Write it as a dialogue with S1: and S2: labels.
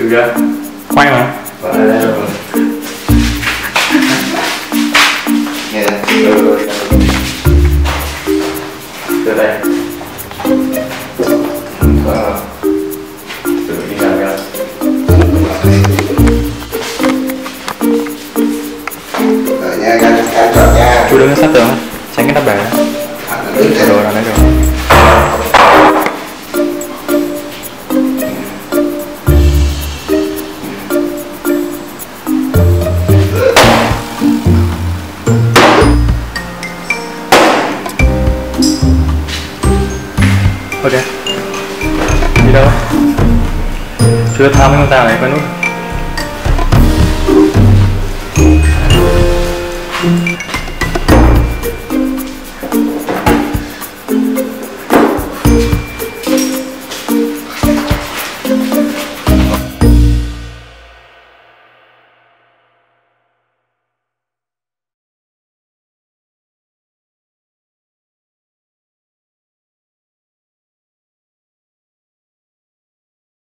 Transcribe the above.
S1: Được chưa?
S2: quay mà
S1: Vào đây đây rồi. Nghe đây Rồi rồi Từ đây. Ờ. Từ đi làm ra
S3: Rồi nha, ra thận nha.
S2: chú đứng sát tường á, tránh cái tắp bể rồi là lấy rồi Okay. Đi đâu? Chưa thăm người ta này con út.